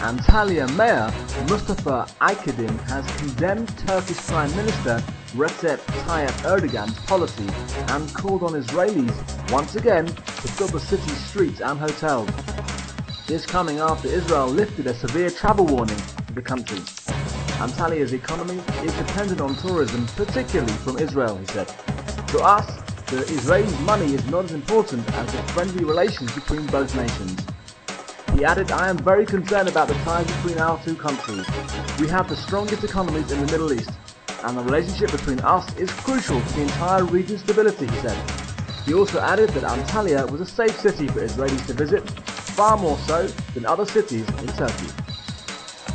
Antalya Mayor Mustafa Akaydın has condemned Turkish Prime Minister Recep Tayyip Erdogan's policy and called on Israelis once again to fill the city's streets and hotels. This coming after Israel lifted a severe travel warning to the country. Antalya's economy is dependent on tourism, particularly from Israel, he said. To us, the Israeli money is not as important as the friendly relations between both nations. He added, I am very concerned about the ties between our two countries. We have the strongest economies in the Middle East, and the relationship between us is crucial to the entire region's stability, he said. He also added that Antalya was a safe city for Israelis to visit, far more so than other cities in Turkey.